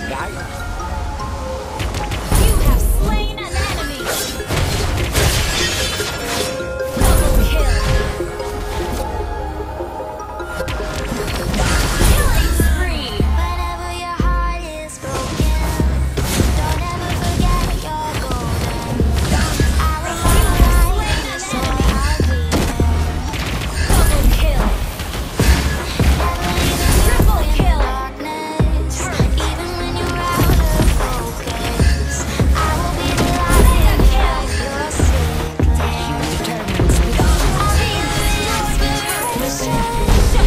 guy. Shut